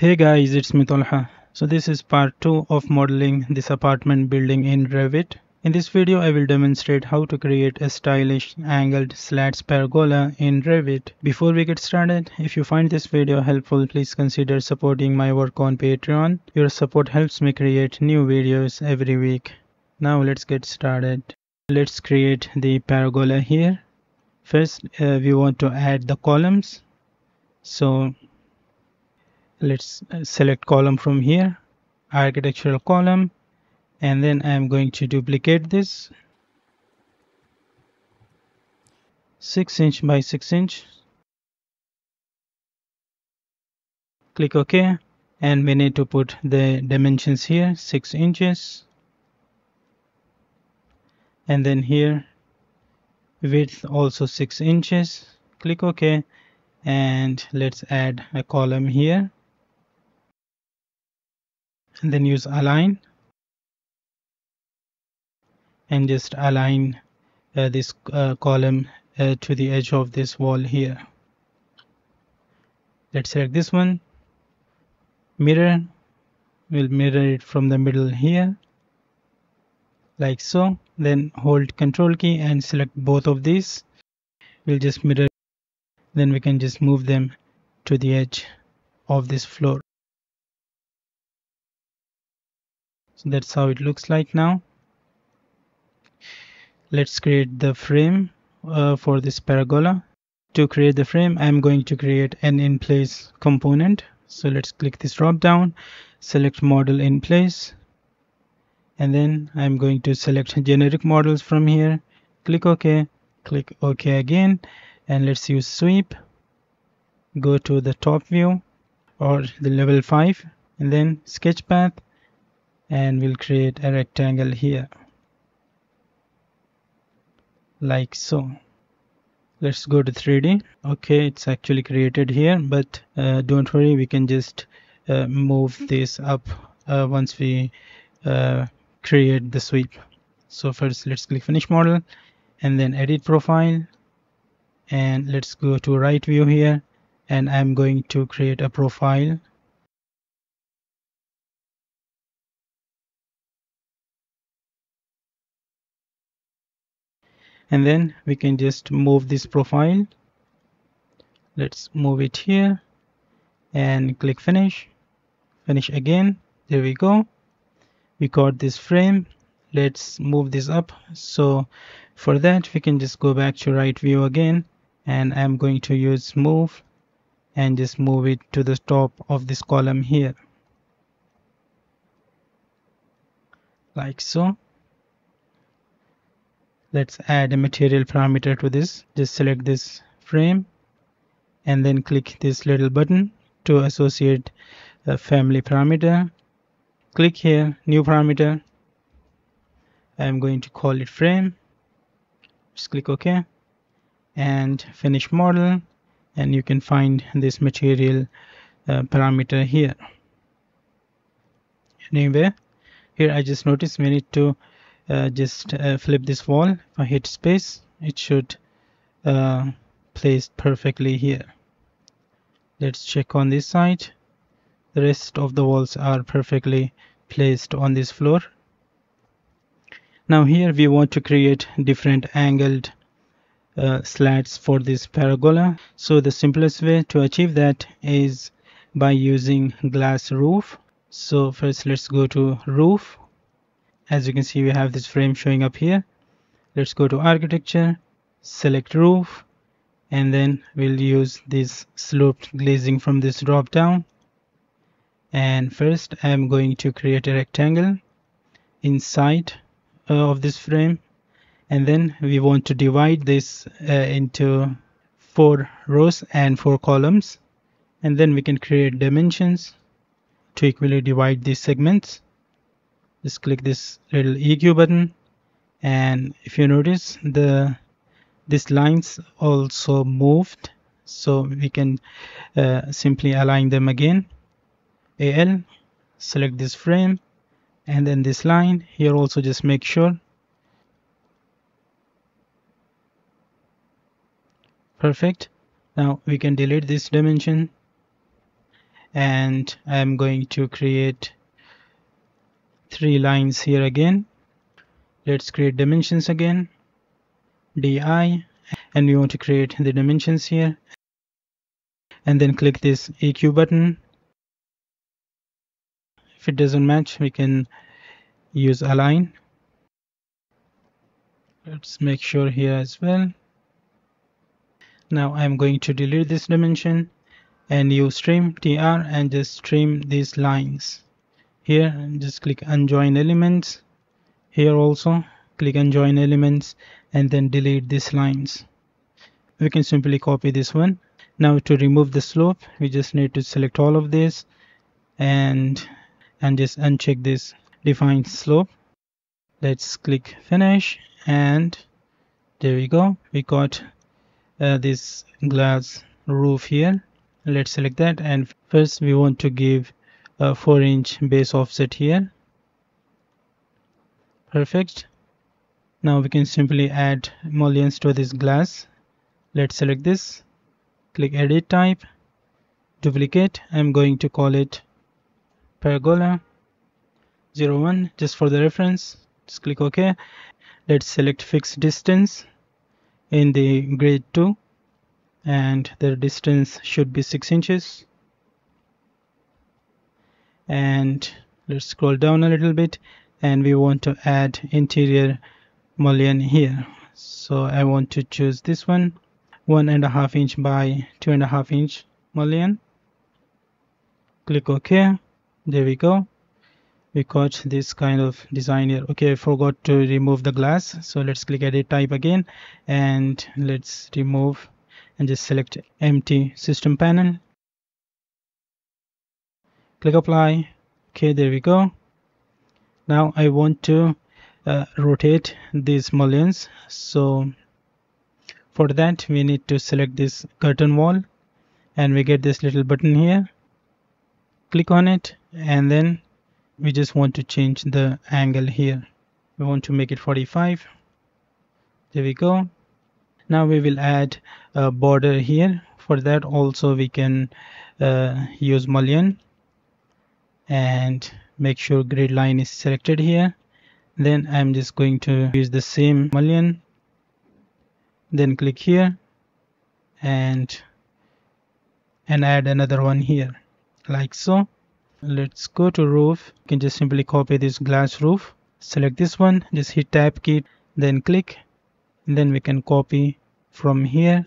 Hey guys, it's me Talha. So this is part 2 of modeling this apartment building in Revit. In this video I will demonstrate how to create a stylish angled slats pergola in Revit. Before we get started, if you find this video helpful, please consider supporting my work on Patreon. Your support helps me create new videos every week. Now let's get started. Let's create the pergola here. First uh, we want to add the columns. So let's uh, select column from here architectural column and then I'm going to duplicate this. 6 inch by 6 inch. Click OK and we need to put the dimensions here 6 inches. And then here width also 6 inches. Click OK and let's add a column here and then use align and just align uh, this uh, column uh, to the edge of this wall here. Let's select this one. Mirror we'll mirror it from the middle here like so. Then hold control key and select both of these. We'll just mirror. Then we can just move them to the edge of this floor so that's how it looks like now. Let's create the frame uh, for this pergola to create the frame i'm going to create an in place component. So let's click this drop down select model in place and then i'm going to select generic models from here. Click ok click ok again and let's use sweep. Go to the top view or the level 5 and then sketch path and we'll create a rectangle here. Like so. Let's go to 3d okay it's actually created here but uh, don't worry we can just uh, move this up uh, once we uh, create the sweep. So first let's click finish model and then edit profile and let's go to right view here and I'm going to create a profile and then we can just move this profile. Let's move it here and click finish. Finish again. There we go. We got this frame. Let's move this up. So for that we can just go back to right view again. And I'm going to use move and just move it to the top of this column here. Like so let's add a material parameter to this. Just select this frame and then click this little button to associate a family parameter. Click here new parameter. I'm going to call it frame. Just click OK. And finish model. And you can find this material uh, parameter here. Anyway here I just noticed we need to just uh, flip this wall. If I hit space it should uh, place perfectly here. Let's check on this side. The rest of the walls are perfectly placed on this floor. Now here we want to create different angled uh, slats for this pergola so the simplest way to achieve that is by using glass roof. So first let's go to roof as you can see we have this frame showing up here. Let's go to architecture select roof and then we'll use this sloped glazing from this drop down. And first I'm going to create a rectangle inside uh, of this frame. And then we want to divide this uh, into four rows and four columns. And then we can create dimensions to equally divide these segments just click this little EQ button. And if you notice the these lines also moved. So we can uh, simply align them again. AL select this frame. And then this line here also just make sure. Perfect. Now we can delete this dimension. And I'm going to create three lines here again. Let's create dimensions again. Di. And we want to create the dimensions here. And then click this EQ button. If it doesn't match we can use align. Let's make sure here as well. Now I'm going to delete this dimension and use trim tr and just trim these lines here just click unjoin elements. Here also click unjoin elements and then delete these lines. We can simply copy this one. Now to remove the slope we just need to select all of this and and just uncheck this define slope. Let's click finish and there we go. We got uh, this glass roof here. Let's select that and first we want to give a 4 inch base offset here. Perfect. Now we can simply add mullions to this glass. Let's select this. Click edit type. Duplicate. I'm going to call it pergola 01 just for the reference. Just click ok. Let's select fixed distance in the grid 2 and the distance should be 6 inches and let's scroll down a little bit and we want to add interior mullion here. So I want to choose this one one and a half inch by two and a half inch mullion. Click OK. There we go. We got this kind of design here. Okay I forgot to remove the glass so let's click edit type again and let's remove and just select empty system panel click apply. Okay there we go. Now I want to uh, rotate these mullions. So for that we need to select this curtain wall and we get this little button here. Click on it and then we just want to change the angle here. We want to make it 45 there we go. Now we will add a border here. For that also we can uh, use mullion and make sure grid line is selected here. Then I'm just going to use the same mullion. Then click here and and add another one here like so. Let's go to roof. You can just simply copy this glass roof. Select this one just hit tab key then click. And then we can copy from here.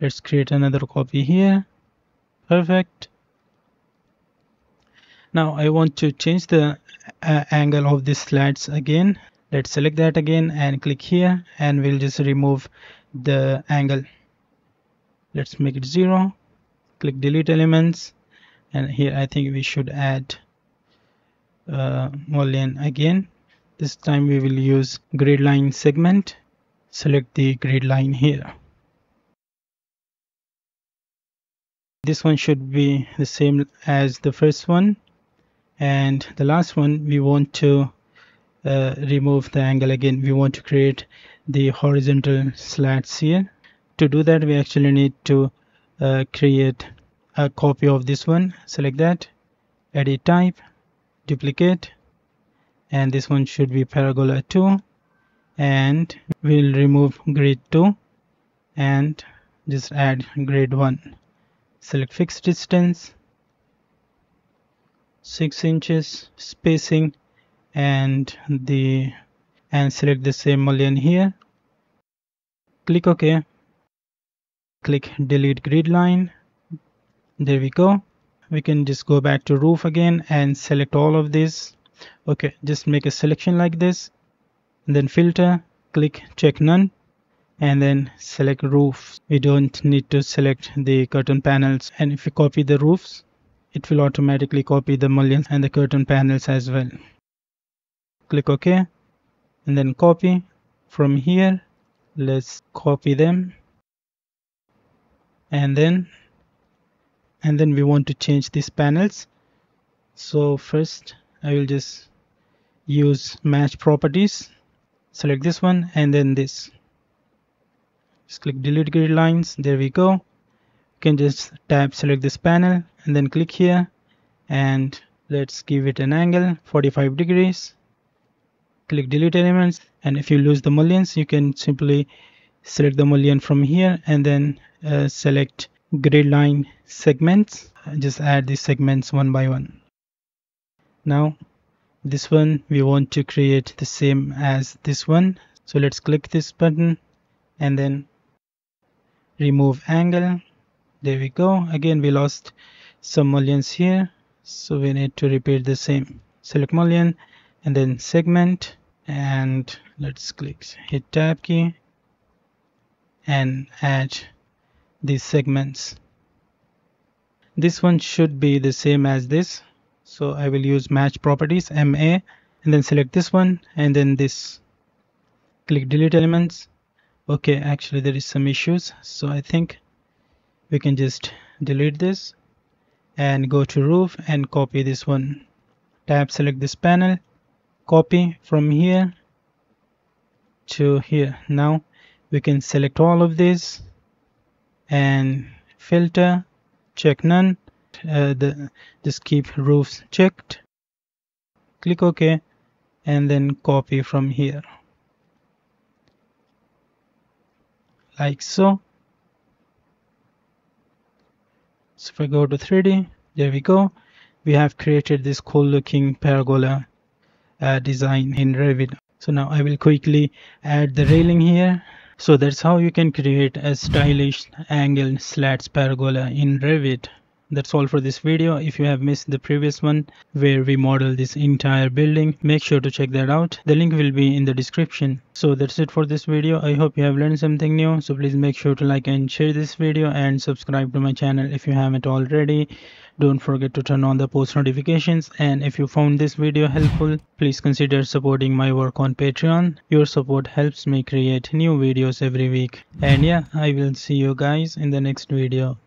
Let's create another copy here. Perfect now I want to change the uh, angle of these slats again. Let's select that again and click here and we'll just remove the angle. Let's make it zero. Click delete elements. And here I think we should add uh, mullion again. This time we will use grid line segment. Select the grid line here. This one should be the same as the first one and the last one we want to uh, remove the angle again. We want to create the horizontal slats here. To do that we actually need to uh, create a copy of this one. Select that edit type duplicate and this one should be pergola 2 and we'll remove grid 2 and just add grid 1 select fixed distance 6 inches spacing and the and select the same mullion here. Click ok. Click delete grid line. There we go. We can just go back to roof again and select all of this. Okay just make a selection like this. Then filter. Click check none. And then select roof we don't need to select the curtain panels. And if you copy the roofs it will automatically copy the mullions and the curtain panels as well. Click ok and then copy. From here let's copy them. And then and then we want to change these panels. So first I will just use match properties. Select this one and then this. Just click delete grid lines. There we go can just tap select this panel and then click here and let's give it an angle 45 degrees. Click delete elements and if you lose the mullions you can simply select the mullion from here and then uh, select grid line segments. Just add these segments one by one. Now this one we want to create the same as this one. So let's click this button and then remove angle there we go. Again we lost some mullions here so we need to repeat the same. Select mullion and then segment and let's click hit tab key and add these segments. This one should be the same as this. So I will use match properties MA and then select this one and then this. Click delete elements. Okay actually there is some issues. So I think we can just delete this and go to roof and copy this one. Tab select this panel copy from here to here. Now we can select all of these and filter check none. Uh, the just keep roofs checked. Click ok and then copy from here. Like so so if I go to 3d there we go we have created this cool looking pergola uh, design in Revit. So now I will quickly add the railing here. So that's how you can create a stylish angled slats pergola in Revit. That's all for this video. If you have missed the previous one where we model this entire building, make sure to check that out. The link will be in the description. So that's it for this video. I hope you have learned something new. So please make sure to like and share this video and subscribe to my channel if you haven't already. Don't forget to turn on the post notifications and if you found this video helpful, please consider supporting my work on Patreon. Your support helps me create new videos every week. And yeah, I will see you guys in the next video.